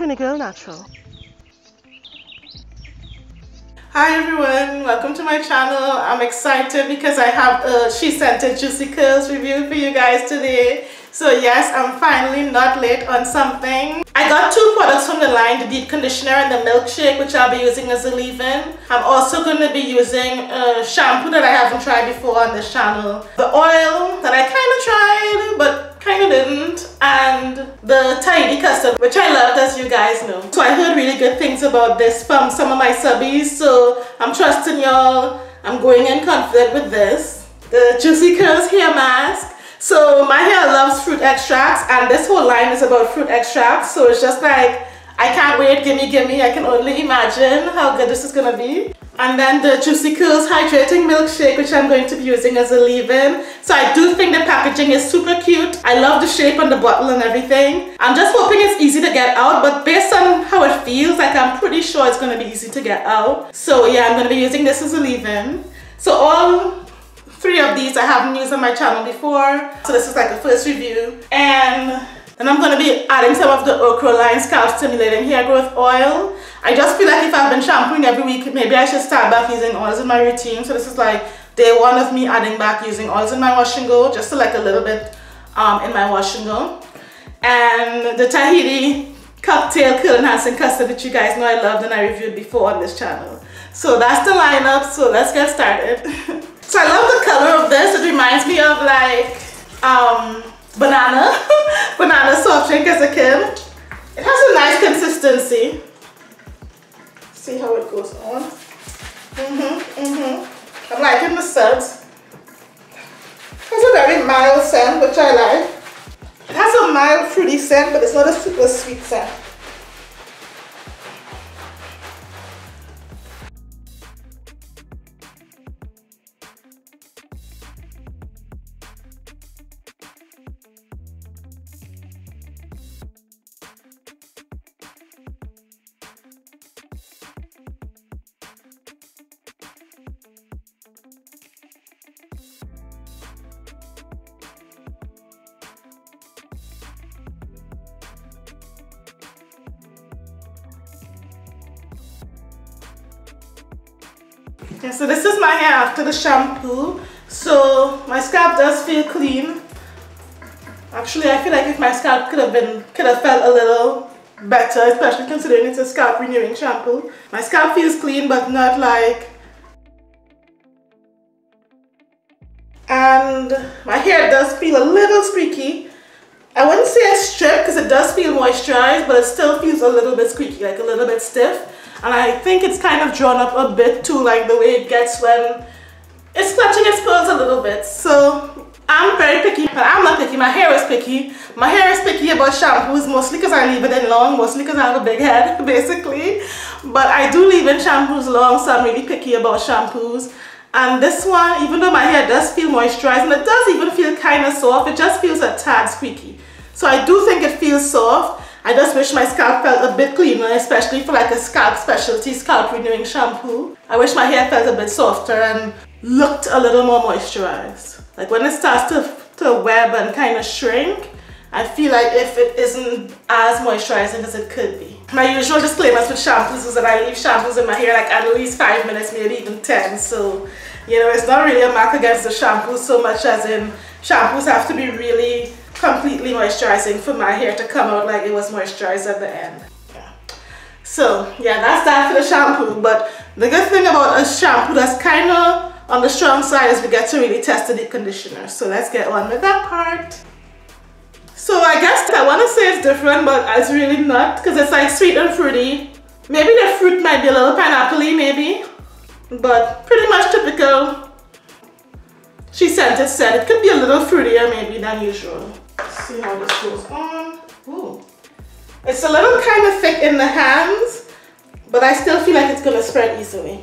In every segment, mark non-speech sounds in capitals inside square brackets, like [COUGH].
Trini Girl Natural. Hi everyone, welcome to my channel. I'm excited because I have a She Scent It Juicy Curls review for you guys today. So yes, I'm finally not late on something. I got two products from the line, the deep conditioner and the milkshake, which I'll be using as a leave-in. I'm also going to be using a shampoo that I haven't tried before on this channel. The oil that I kind of tried, but kind of didn't. And the Tahiti custard, which I loved as you guys know. So I heard really good things about this from some of my subbies, so I'm trusting y'all. I'm going in confident with this. The Juicy Curls hair mask. So my hair loves fruit extracts and this whole line is about fruit extracts. So it's just like, I can't wait, gimme, gimme. I can only imagine how good this is gonna be. And then the Juicy Curls Hydrating Milkshake, which I'm going to be using as a leave-in. So I do think the packaging is super cute. I love the shape on the bottle and everything. I'm just hoping it's easy to get out, but based on how it feels, like I'm pretty sure it's gonna be easy to get out. So yeah, I'm gonna be using this as a leave-in. So all Three of these I haven't used on my channel before. So this is like a first review. And then I'm going to be adding some of the okra Ocroline Scalp Stimulating Hair Growth Oil. I just feel like if I've been shampooing every week, maybe I should start back using oils in my routine. So this is like day one of me adding back using oils in my wash and go, just to like a little bit um, in my wash and go. And the Tahiti cocktail curl enhancing custard that you guys know I loved and I reviewed before on this channel. So that's the lineup, so let's get started. [LAUGHS] So I love the color of this. It reminds me of like um, banana, [LAUGHS] banana soft drink as a kid. It has a nice consistency. See how it goes on. Mm-hmm, mm-hmm. I'm liking the scent. It's a very mild scent, which I like. It has a mild fruity scent, but it's not a super sweet scent. So my scalp does feel clean. Actually, I feel like if my scalp could have been, could have felt a little better, especially considering it's a scalp renewing shampoo. My scalp feels clean, but not like... And my hair does feel a little squeaky. I wouldn't say it's stripped because it does feel moisturized, but it still feels a little bit squeaky, like a little bit stiff. And I think it's kind of drawn up a bit too, like the way it gets when it's clutching its pearls a little bit. So I'm very picky, but I'm not picky. My hair is picky. My hair is picky about shampoos, mostly because I leave it in long, mostly because I have a big head, [LAUGHS] basically. But I do leave in shampoos long, so I'm really picky about shampoos. And this one, even though my hair does feel moisturized, and it does even feel kind of soft, it just feels a tad squeaky. So I do think it feels soft. I just wish my scalp felt a bit cleaner, especially for like a scalp specialty scalp renewing shampoo. I wish my hair felt a bit softer and looked a little more moisturized. Like when it starts to, to web and kind of shrink, I feel like if it isn't as moisturizing as it could be. My usual disclaimers with shampoos is that I leave shampoos in my hair like at least 5 minutes, maybe even 10. So, you know, it's not really a mark against the shampoo so much as in shampoos have to be really completely moisturizing for my hair to come out like it was moisturized at the end. Yeah. So yeah, that's that for the shampoo. But the good thing about a shampoo that's kind of on the strong side is we get to really test the deep conditioner. So let's get on with that part. So I guess I want to say it's different, but it's really not because it's like sweet and fruity. Maybe the fruit might be a little pineapple maybe, but pretty much typical. She said it said it could be a little fruitier maybe than usual see how this goes on. Ooh. It's a little kind of thick in the hands, but I still feel like it's gonna spread easily.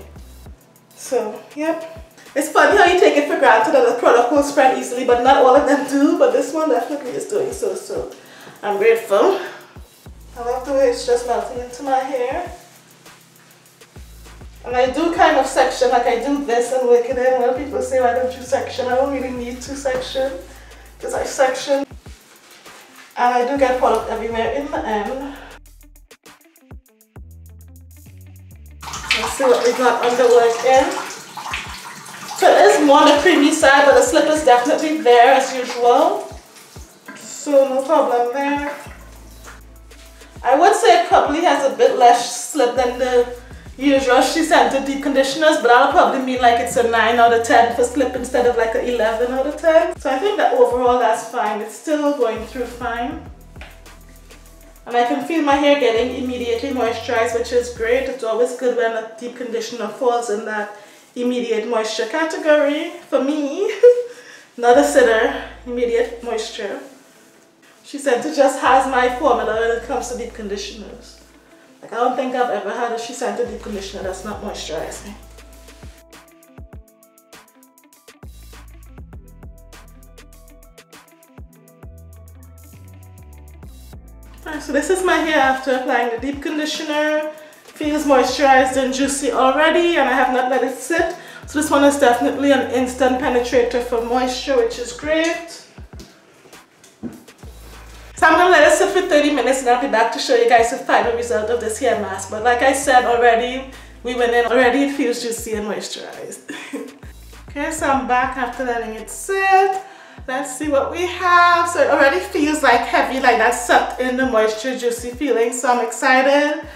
So, yep. It's funny how you take it for granted that the product will spread easily, but not all of them do, but this one definitely is doing so, so I'm grateful. I love the way it's just melting into my hair. And I do kind of section, like I do this and work it in. When people say why don't you section, I don't really need to section because I section. And I do get product everywhere in the end. Let's see what we got under work in. So it is more on the creamy side, but the slip is definitely there as usual. So no problem there. I would say it probably has a bit less slip than the usual She Scent It deep conditioners, but that'll probably mean like it's a 9 out of 10 for slip instead of like an 11 out of 10. So I think that overall that's fine. It's still going through fine. And I can feel my hair getting immediately moisturized, which is great. It's always good when a deep conditioner falls in that immediate moisture category for me. [LAUGHS] Not a sitter, immediate moisture. She Scent It just has my formula when it comes to deep conditioners. Like I don't think I've ever had a She Scent It deep conditioner that's not moisturizing. Right, so this is my hair after applying the deep conditioner. Feels moisturized and juicy already and I have not let it sit. So this one is definitely an instant penetrator for moisture, which is great. So I'm gonna let it sit for 30 minutes and I'll be back to show you guys the final result of this hair mask. But like I said already, we went in already, it feels juicy and moisturized. [LAUGHS] okay, so I'm back after letting it sit. Let's see what we have. So it already feels like heavy, like that sucked in the moisture, juicy feeling. So I'm excited.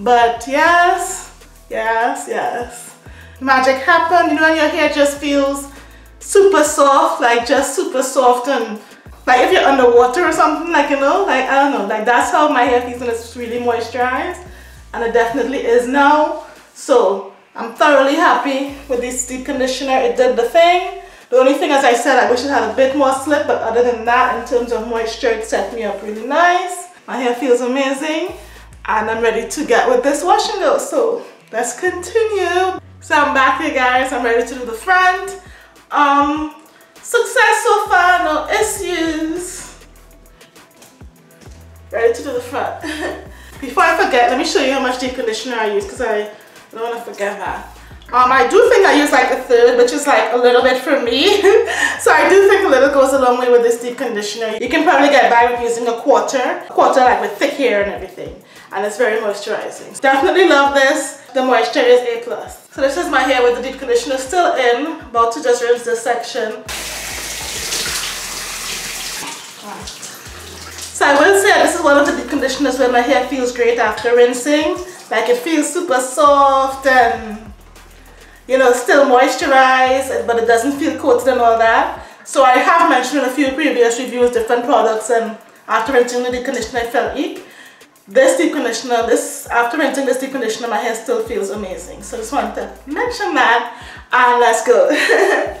But yes, yes, yes. Magic happened. You know, your hair just feels super soft, like just super soft and like if you're underwater or something, like, you know, like, I don't know, like that's how my hair feels when it's really moisturized. And it definitely is now. So I'm thoroughly happy with this deep conditioner. It did the thing. The only thing, as I said, I wish it had a bit more slip, but other than that, in terms of moisture, it set me up really nice. My hair feels amazing, and I'm ready to get with this wash and go. So let's continue. So I'm back here, guys. I'm ready to do the front. Um, Success so far, no issues. Ready to do the front. [LAUGHS] Before I forget, let me show you how much deep conditioner I use because I don't want to forget that. Um, I do think I use like a third, which is like a little bit for me. [LAUGHS] so I do think a little goes a long way with this deep conditioner. You can probably get by with using a quarter, a quarter like with thick hair and everything. And it's very moisturizing. Definitely love this. The moisture is A+. plus. So this is my hair with the deep conditioner still in. About to just rinse this section. So I will say this is one of the deep conditioners where my hair feels great after rinsing. Like it feels super soft and you know still moisturized but it doesn't feel coated and all that. So I have mentioned in a few previous reviews different products and after rinsing the deep conditioner I felt eek. This deep conditioner, this after rinsing this deep conditioner my hair still feels amazing. So just wanted to mention that and let's go. [LAUGHS]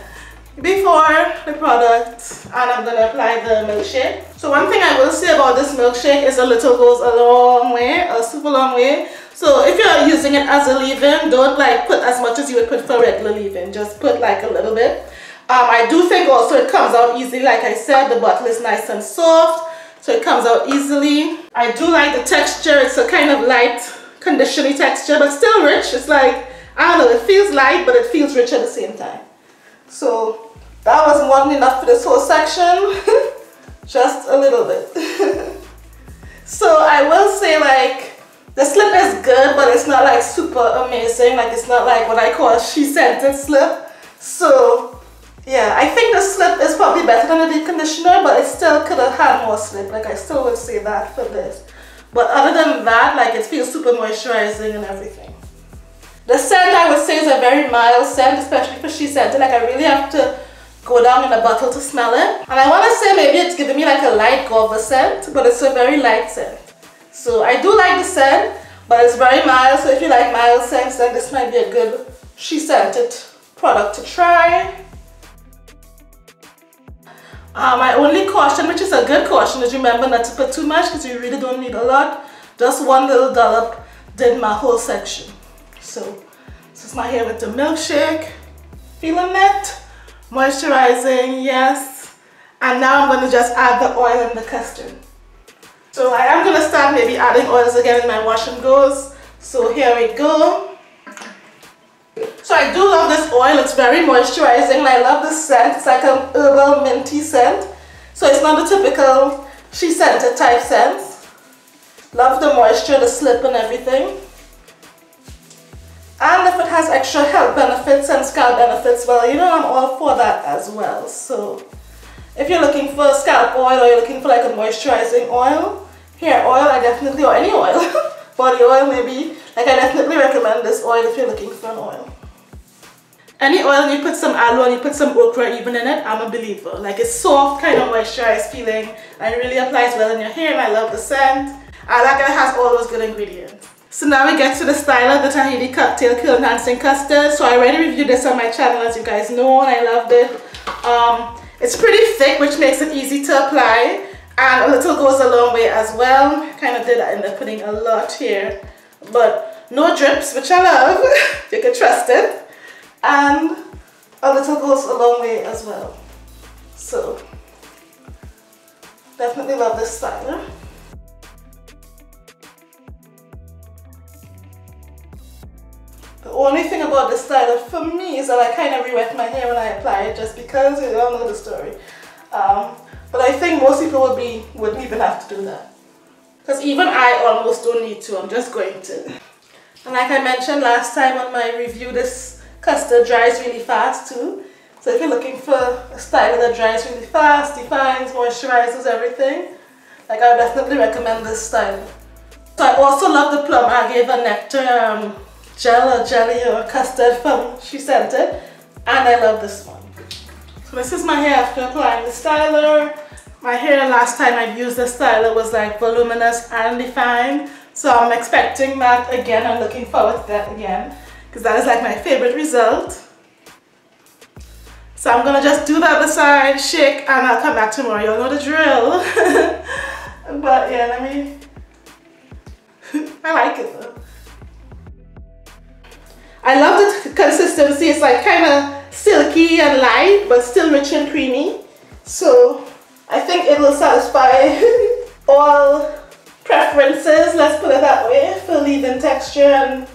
before the product and I'm gonna apply the milkshake. So one thing I will say about this milkshake is a little goes a long way, a super long way. So if you're using it as a leave-in, don't like put as much as you would put for regular leave-in. Just put like a little bit. Um, I do think also it comes out easily. Like I said, the bottle is nice and soft. So it comes out easily. I do like the texture. It's a kind of light, conditioning texture, but still rich. It's like, I don't know, it feels light, but it feels rich at the same time. So that was more enough for this whole section. [LAUGHS] Just a little bit. [LAUGHS] so I will say like, the slip is good, but it's not like super amazing. Like it's not like what I call She Scent It slip. So yeah, I think the slip is probably better than the deep conditioner, but it still could have had more slip. Like I still would say that for this. But other than that, like it feels super moisturizing and everything. The scent I would say is a very mild scent, especially for She Scent It. Like I really have to go down in a bottle to smell it. And I want to say maybe it's giving me like a light guava scent, but it's a very light scent. So I do like the scent, but it's very mild. So if you like mild scents, then this might be a good She Scent It product to try. Uh, my only caution, which is a good caution, is remember not to put too much because you really don't need a lot. Just one little dollop did my whole section. So this is my hair with the milkshake. Feeling it? Moisturizing, yes. And now I'm going to just add the oil and the custard. So I am going to start maybe adding oils again in my wash and goes. So here we go. So I do love this oil. It's very moisturizing. I love the scent. It's like an herbal minty scent. So it's not the typical She Scent It type scent. Love the moisture, the slip and everything. And if it has extra health benefits and scalp benefits, well, you know, I'm all for that as well. So if you're looking for scalp oil or you're looking for like a moisturizing oil, hair oil, I definitely, or any oil, [LAUGHS] body oil maybe, like I definitely recommend this oil if you're looking for an oil. Any oil you put some aloe and you put some okra even in it, I'm a believer. Like it's soft, kind of moisturized feeling and it really applies well in your hair and I love the scent. I like it has all those good ingredients. So now we get to the styler, the Tahiti Cocktail Curl Enhancing Custard. So I already reviewed this on my channel as you guys know and I loved it. Um, it's pretty thick which makes it easy to apply and a little goes a long way as well. Kind of did end up putting a lot here but no drips which I love. [LAUGHS] you can trust it and a little goes a long way as well. So definitely love this styler. The only thing about this styler for me is that I kind of re-wet my hair when I apply it just because you all know the story. Um, but I think most people would be wouldn't even have to do that. Because even I almost don't need to, I'm just going to. And like I mentioned last time on my review, this Custard dries really fast too. So if you're looking for a styler that dries really fast, defines, moisturizes everything, like I would definitely recommend this style. So I also love the Plum Agave Nectar um, gel or jelly or custard from She Scent It. And I love this one. So this is my hair after applying the styler. My hair last time I used the styler was like voluminous and defined. So I'm expecting that again. I'm looking forward to that again because that is like my favorite result. So I'm gonna just do the other side, shake, and I'll come back tomorrow. You'll know the drill. [LAUGHS] but yeah, let me, [LAUGHS] I like it though. I love the consistency. It's like kind of silky and light, but still rich and creamy. So I think it will satisfy [LAUGHS] all preferences, let's put it that way, for leave-in texture and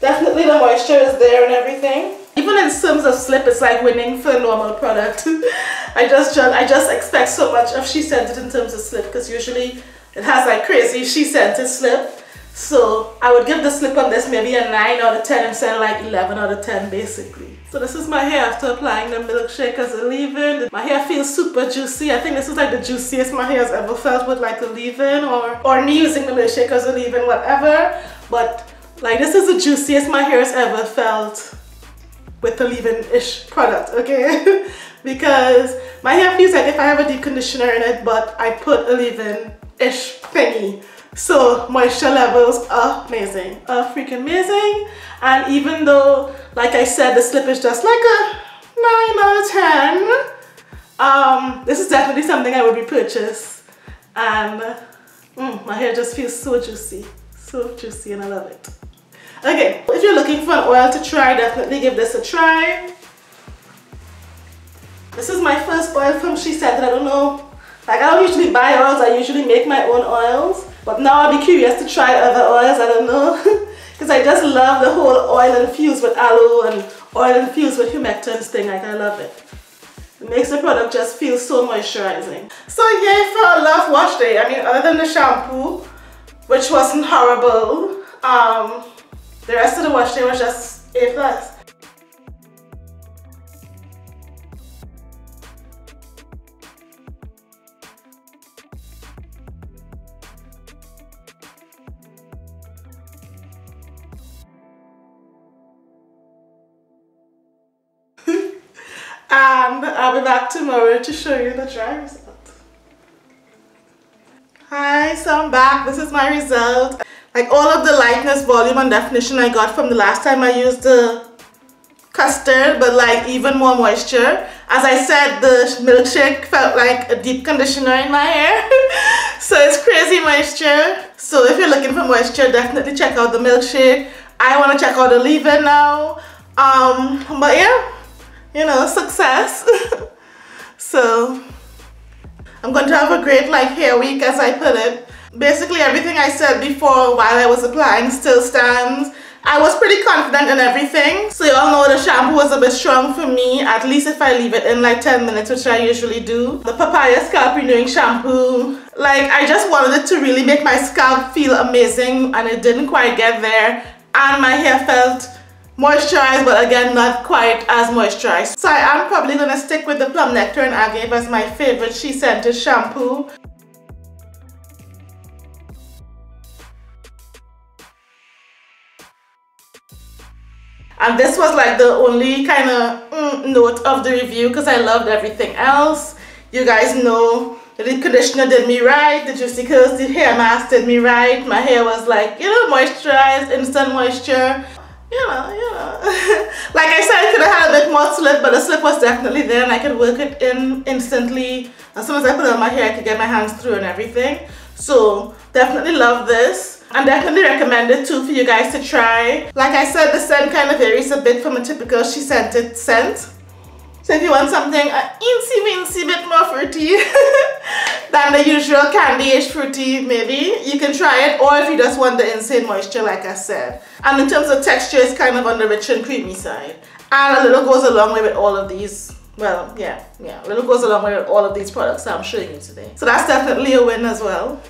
Definitely the moisture is there and everything. Even in terms of slip, it's like winning for a normal product. [LAUGHS] I just I just expect so much of She Scent It in terms of slip because usually it has like crazy She Scent It slip. So I would give the slip on this maybe a 9 out of 10 instead of like 11 out of 10 basically. So this is my hair after applying the milkshake as a leave-in. My hair feels super juicy. I think this is like the juiciest my hair has ever felt with like a leave-in or, or me using the milkshake as a leave-in, whatever. But like this is the juiciest my hair has ever felt with the leave-in-ish product, okay? [LAUGHS] because my hair feels like if I have a deep conditioner in it, but I put a leave-in-ish thingy. So moisture levels are amazing, are freaking amazing. And even though, like I said, the slip is just like a 9 out of 10, um, this is definitely something I would repurchase. And mm, my hair just feels so juicy, so juicy and I love it. Okay, if you're looking for an oil to try, definitely give this a try. This is my first oil from She Scent It. I don't know, like I don't usually buy oils, I usually make my own oils. But now I'll be curious to try other oils, I don't know. [LAUGHS] Because I just love the whole oil infused with aloe and oil infused with humectants thing, like I love it. It makes the product just feel so moisturizing. So yay for a love wash day. I mean, other than the shampoo, which wasn't horrible, um, the rest of the wash day was just A+. plus. I'll be back tomorrow to show you the dry result. Hi, so I'm back. This is my result. Like all of the lightness, volume and definition I got from the last time I used the custard, but like even more moisture. As I said, the milkshake felt like a deep conditioner in my hair. [LAUGHS] so it's crazy moisture. So if you're looking for moisture, definitely check out the milkshake. I want to check out the leave-in now. Um, but yeah, you know, success. [LAUGHS] so I'm going to have a great like hair week as I put it basically everything I said before while I was applying still stands. I was pretty confident in everything. So you all know the shampoo was a bit strong for me, at least if I leave it in like 10 minutes, which I usually do. The Papaya Scalp Renewing Shampoo, like I just wanted it to really make my scalp feel amazing and it didn't quite get there. And my hair felt moisturized but again not quite as moisturized. So I am probably going to stick with the Plum Nectar and Agave as my favorite She Scent It shampoo. And this was like the only kind of mm, note of the review because I loved everything else. You guys know the conditioner did me right, the Juicy Curls, the hair mask did me right. My hair was like, you know, moisturized, instant moisture. You know, you know. like I said, I could have had a bit more slip, but the slip was definitely there and I could work it in instantly. As soon as I put it on my hair, I could get my hands through and everything. So definitely love this. I definitely recommend it too for you guys to try. Like I said, the scent kind of varies a bit from a typical She Scent It scent. So if you want something a incy wincy bit more fruity [LAUGHS] than the usual candy-ish fruity maybe, you can try it. Or if you just want the insane moisture like I said. And in terms of texture, it's kind of on the rich and creamy side. And a little goes a long way with all of these. Well, yeah, yeah, a little goes a long way with all of these products that I'm showing you today. So that's definitely a win as well.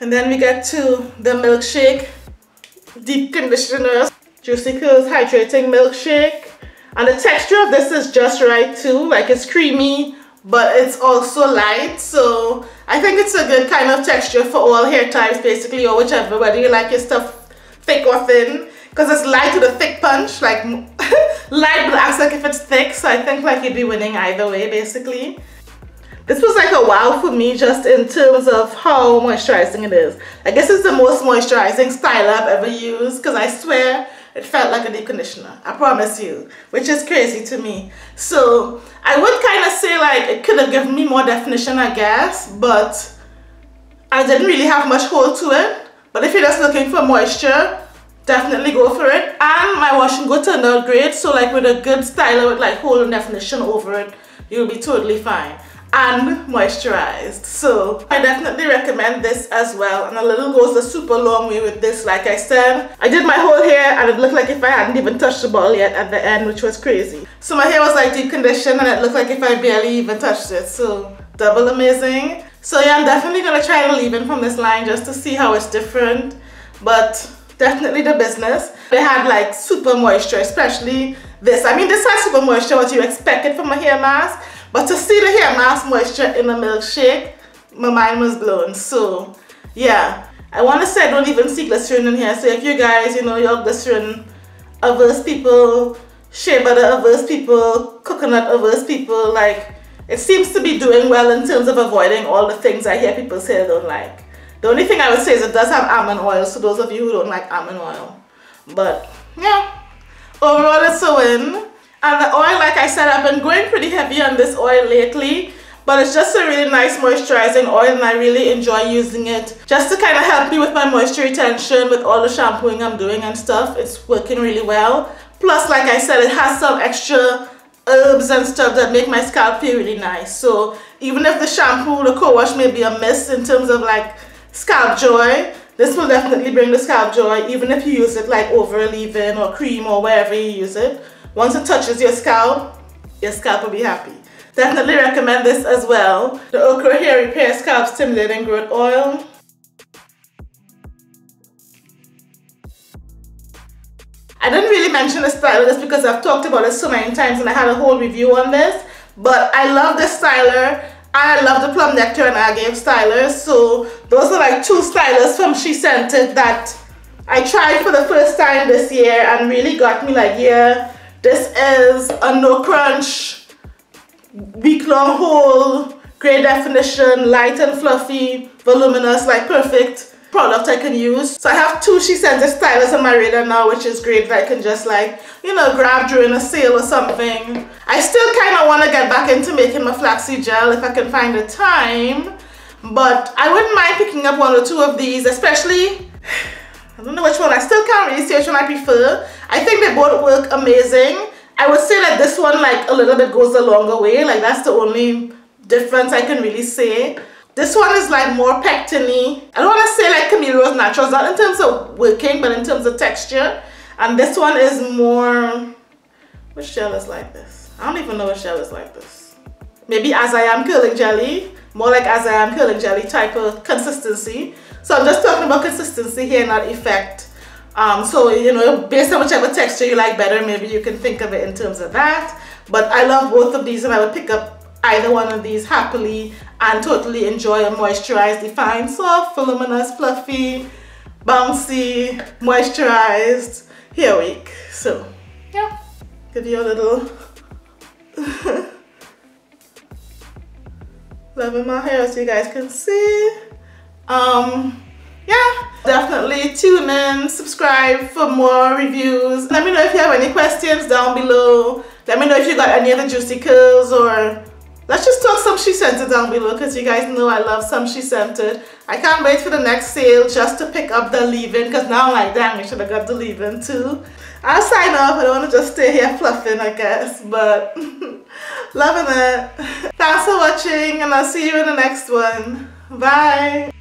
And then we get to the milkshake deep conditioner, Juicy Curls Hydrating Milkshake. And the texture of this is just right too, like it's creamy, but it's also light. So I think it's a good kind of texture for all hair types basically, or whichever, whether you like your stuff thick or thin. Because it's light with a thick punch, like [LAUGHS] light but acts like if it's thick. So I think like you'd be winning either way basically. This was like a wow for me just in terms of how moisturizing it is. I guess it's the most moisturizing style I've ever used because I swear it felt like a deep conditioner. I promise you, which is crazy to me. So I would kind of say like it could have given me more definition, I guess, but I didn't really have much hold to it. But if you're just looking for moisture, definitely go for it. And my wash and go turned out great. So like with a good styler with like hold and definition over it, you'll be totally fine and moisturized. So I definitely recommend this as well. And a little goes a super long way with this like I said. I did my whole hair and it looked like if I hadn't even touched the ball yet at the end which was crazy. So my hair was like deep conditioned and it looked like if I barely even touched it. So double amazing. So yeah I'm definitely gonna try the leave-in from this line just to see how it's different. But definitely the business. They had like super moisture especially this. I mean this has super moisture what you expected from a hair mask but to see the hair mask moisture in a milkshake, my mind was blown. So yeah, I want to say I don't even see glycerin in here. So if you guys, you know, you're glycerin averse people, shea butter averse people, coconut averse people, like it seems to be doing well in terms of avoiding all the things I hear people say they don't like. The only thing I would say is it does have almond oil, so those of you who don't like almond oil. But yeah, overall it's a win. And the oil, like I said, I've been going pretty heavy on this oil lately. But it's just a really nice moisturizing oil and I really enjoy using it. Just to kind of help me with my moisture retention with all the shampooing I'm doing and stuff. It's working really well. Plus, like I said, it has some extra herbs and stuff that make my scalp feel really nice. So even if the shampoo, the co-wash may be a miss in terms of like scalp joy, this will definitely bring the scalp joy even if you use it like over a leave-in or cream or wherever you use it. Once it touches your scalp, your scalp will be happy. Definitely recommend this as well. The Okra Hair Repair Scalp Stimulating Growth Oil. I didn't really mention the styler just because I've talked about it so many times and I had a whole review on this. But I love this styler I love the Plum Nectar and Agave stylers. So those are like two stylers from She Scent It that I tried for the first time this year and really got me like, yeah, this is a no crunch, week long hold, great definition, light and fluffy, voluminous, like perfect product I can use. So I have two She Scent It stylers on my radar now, which is great that I can just like, you know, grab during a sale or something. I still kind of want to get back into making my flaxseed gel if I can find the time. But I wouldn't mind picking up one or two of these, especially I don't know which one. I still can't really say which one I prefer. I think they both work amazing. I would say that this one like a little bit goes a longer way. Like that's the only difference I can really say. This one is like more pectin I don't want to say like Camille Rose Naturals, not in terms of working, but in terms of texture. And this one is more, which gel is like this? I don't even know which gel is like this. Maybe as I am curling jelly, more like as I am curling jelly type of consistency. So I'm just talking about consistency here, not effect. Um, so, you know, based on whichever texture you like better, maybe you can think of it in terms of that. But I love both of these and I would pick up either one of these happily and totally enjoy a moisturized, defined, soft, voluminous, fluffy, bouncy, moisturized hair week. So, yeah, give you a little [LAUGHS] loving my hair so you guys can see. Um, yeah, definitely tune in, subscribe for more reviews. Let me know if you have any questions down below. Let me know if you got any other juicy curls or let's just talk some SheScentIt down below because you guys know I love some SheScentIt. I can't wait for the next sale just to pick up the leave-in because now I'm like, damn, I should have got the leave-in too. I'll sign off. I don't want to just stay here fluffing, I guess, but [LAUGHS] loving it. Thanks for watching and I'll see you in the next one. Bye.